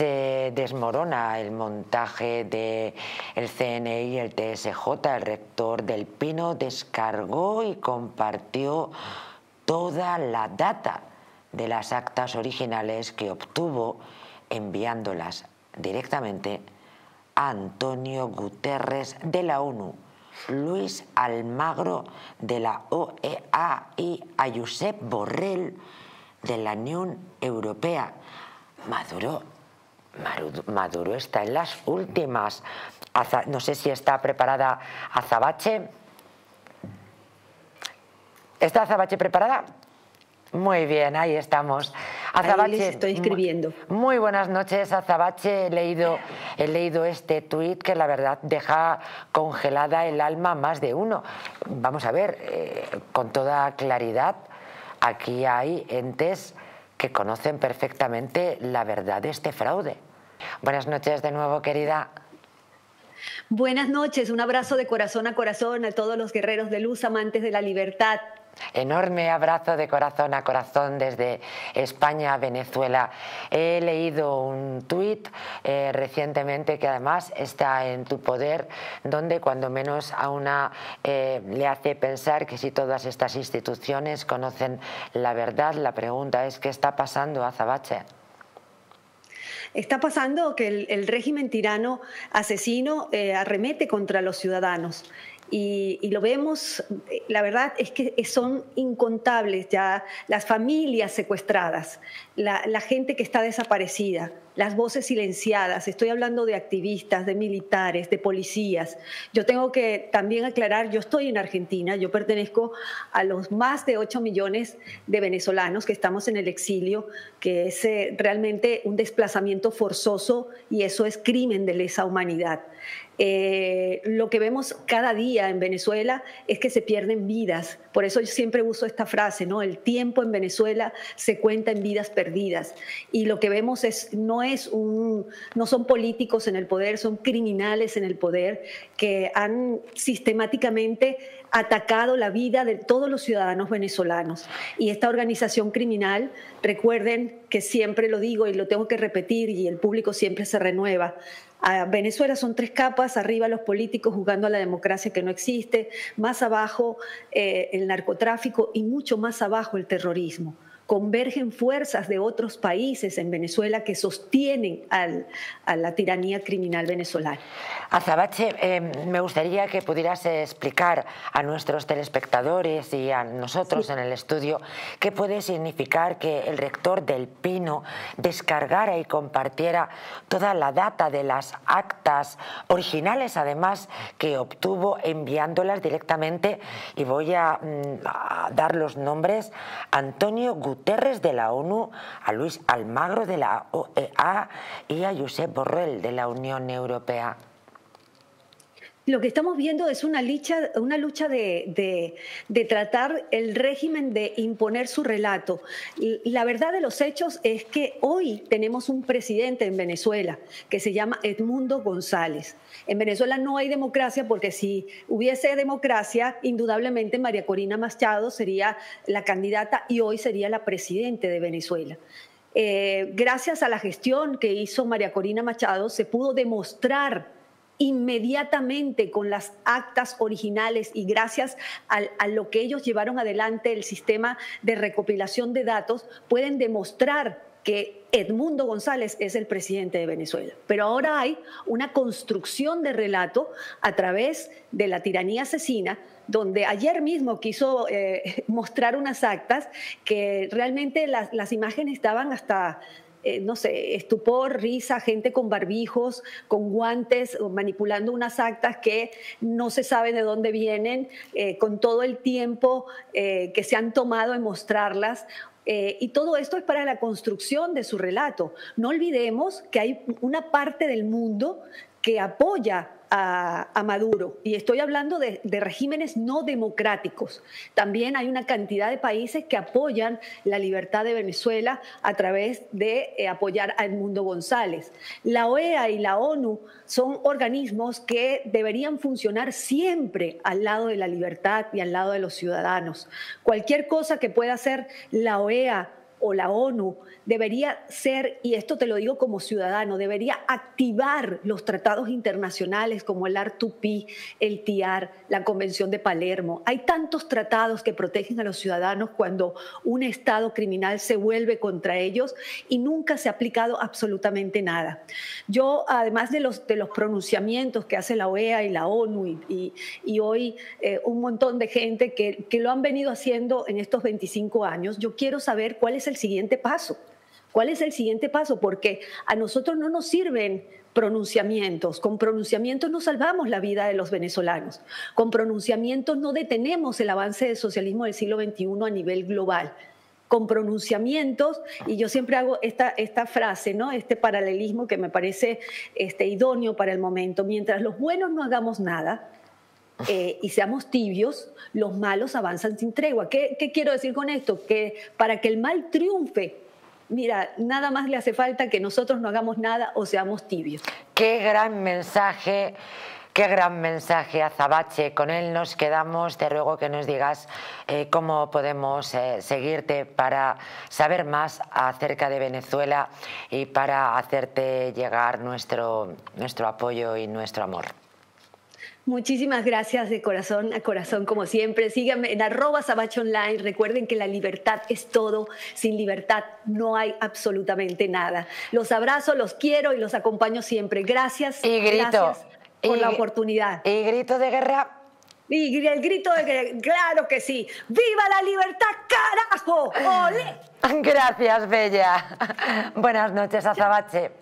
se desmorona el montaje del el CNI el TSJ, el rector del Pino descargó y compartió toda la data de las actas originales que obtuvo enviándolas directamente a Antonio Guterres de la ONU, Luis Almagro de la OEA y a Josep Borrell de la Unión Europea. Maduro, Maduro está en las últimas. No sé si está preparada Azabache. ¿Está Azabache preparada? Muy bien, ahí estamos. Azabache, estoy escribiendo. Muy buenas noches, Azabache. He leído, he leído este tuit que la verdad deja congelada el alma más de uno. Vamos a ver, eh, con toda claridad, aquí hay entes que conocen perfectamente la verdad de este fraude. Buenas noches de nuevo, querida. Buenas noches, un abrazo de corazón a corazón a todos los guerreros de luz, amantes de la libertad, Enorme abrazo de corazón a corazón desde España a Venezuela. He leído un tuit eh, recientemente que además está en tu poder, donde cuando menos a una eh, le hace pensar que si todas estas instituciones conocen la verdad, la pregunta es ¿qué está pasando, Azabache? Está pasando que el, régimen tirano asesino eh, arremete contra los ciudadanos y, lo vemos, la verdad es que son incontables ya las familias secuestradas, la, gente que está desaparecida, las voces silenciadas. Estoy hablando de activistas, de militares, de policías. Yo tengo que también aclarar, yo estoy en Argentina, yo pertenezco a los más de 8 millones de venezolanos que estamos en el exilio, que es eh, realmente un desplazamiento forzoso y eso es crimen de lesa humanidad. Eh, lo que vemos cada día en Venezuela es que se pierden vidas. Por eso yo siempre uso esta frase, ¿no? El tiempo en Venezuela se cuenta en vidas perdidas. Y lo que vemos es no es un no son políticos en el poder, son criminales en el poder que han sistemáticamente atacado la vida de todos los ciudadanos venezolanos. Y esta organización criminal, recuerden que siempre lo digo y lo tengo que repetir y el público siempre se renueva, a Venezuela son tres capas, arriba los políticos jugando a la democracia que no existe, más abajo eh, el narcotráfico y mucho más abajo el terrorismo convergen fuerzas de otros países en Venezuela que sostienen a la tiranía criminal venezolana. Azabache, eh, me gustaría que pudieras explicar a nuestros telespectadores y a nosotros en el estudio qué puede significar que el rector del Pino descargara y compartiera toda la data de las actas originales, además, que obtuvo enviándolas directamente, y voy a, mm, a dar los nombres, Antonio Gutiérrez, Guterres de la ONU, a Luis Almagro de la OEA y a Josep Borrell de la Unión Europea lo que estamos viendo es una lucha, una lucha de, tratar el régimen de imponer su relato. La verdad de los hechos es que hoy tenemos un presidente en Venezuela que se llama Edmundo González. En Venezuela no hay democracia porque si hubiese democracia, indudablemente María Corina Machado sería la candidata y hoy sería la presidente de Venezuela. Eh, gracias a la gestión que hizo María Corina Machado, se pudo demostrar inmediatamente con las actas originales y gracias a, lo que ellos llevaron adelante el sistema de recopilación de datos, pueden demostrar que Edmundo González es el presidente de Venezuela. Pero ahora hay una construcción de relato a través de la tiranía asesina, donde ayer mismo quiso eh, mostrar unas actas que realmente las, las imágenes estaban hasta eh, no sé, estupor, risa, gente con barbijos, con guantes, manipulando unas actas que no se sabe de dónde vienen, eh, con todo el tiempo eh, que se han tomado en mostrarlas. y todo esto es para la construcción de su relato. No olvidemos que hay una parte del mundo que apoya a, Maduro. Y estoy hablando de, regímenes no democráticos. También hay una cantidad de países que apoyan la libertad de Venezuela a través de eh, apoyar a Edmundo González. La OEA y la ONU son organismos que deberían funcionar siempre al lado de la libertad y al lado de los ciudadanos. Cualquier cosa que pueda hacer la OEA o la ONU debería ser, y esto te lo digo como ciudadano, debería activar los tratados internacionales como el R2P, el TIAR, la Convención de Palermo. Hay tantos tratados que protegen a los ciudadanos cuando un Estado criminal se vuelve contra ellos y nunca se ha aplicado absolutamente nada. Yo, además de los, de los pronunciamientos que hace la OEA y la ONU y, y, hoy eh, un montón de gente que, que lo han venido haciendo en estos 25 años, yo quiero saber cuál es el siguiente paso. ¿Cuál es el siguiente paso? Porque a nosotros no nos sirven pronunciamientos. Con pronunciamientos no salvamos la vida de los venezolanos. Con pronunciamientos no detenemos el avance del socialismo del siglo XXI a nivel global. Con pronunciamientos, y yo siempre hago esta, esta frase, ¿no? este paralelismo que me parece este, idóneo para el momento. Mientras los buenos no hagamos nada, eh, y seamos tibios, los malos avanzan sin tregua. ¿Qué, ¿Qué, quiero decir con esto? Que para que el mal triunfe mira, nada más le hace falta que nosotros no hagamos nada o seamos tibios. Qué gran mensaje. Qué gran mensaje, Azabache. Con él nos quedamos. Te ruego que nos digas eh, cómo podemos eh, seguirte para saber más acerca de Venezuela y para hacerte llegar nuestro, nuestro apoyo y nuestro amor. Muchísimas gracias de corazón a corazón, como siempre. Síganme en arroba sabacho online. Recuerden que la libertad es todo. Sin libertad no hay absolutamente nada. Los abrazo, los quiero y los acompaño siempre. Gracias. Y grito. por la oportunidad. Y grito de guerra. Y el grito de guerra, claro que sí. ¡Viva la libertad, carajo! ¡Ole! Gracias, Bella. Buenas noches, Azabache.